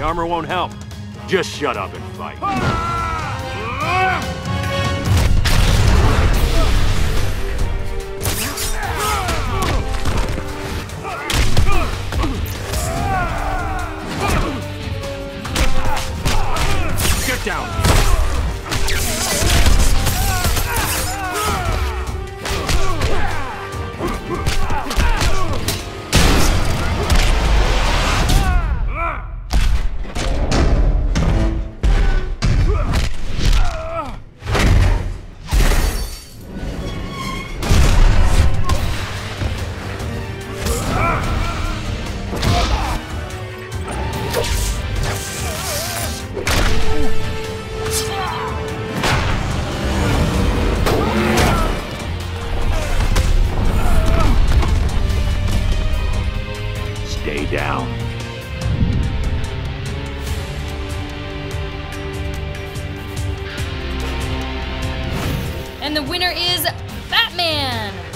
armor won't help. Just shut up and fight. Stay down. And the winner is Batman!